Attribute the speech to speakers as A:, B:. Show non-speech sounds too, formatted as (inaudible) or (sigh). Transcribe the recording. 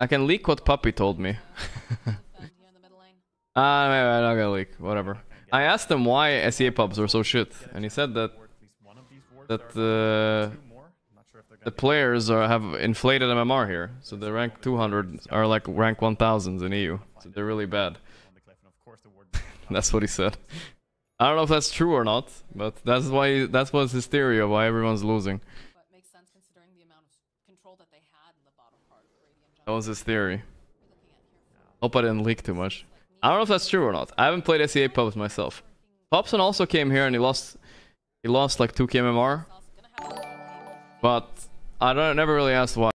A: I can leak what Puppey told me. (laughs) Ah, maybe I'm not gonna leak. Whatever. I asked him why SEA pubs were so shit, and he said that that uh, the players are have inflated MMR here, so the rank 200 are like rank 1000s in EU, so they're really bad. (laughs) that's what he said. I don't know if that's true or not, but that's why that was his theory of why everyone's losing.
B: But makes sense considering the amount of control that they had in the bottom part of Radiant
A: That was his theory.
B: We're looking at here.
A: Hope I didn't leak too much. I don't know if that's true or not. I haven't played SEA pubs myself. Topson also came here and he lost he lost like 2k MMR,
B: Sauce is gonna have a
A: but I don't never really asked why.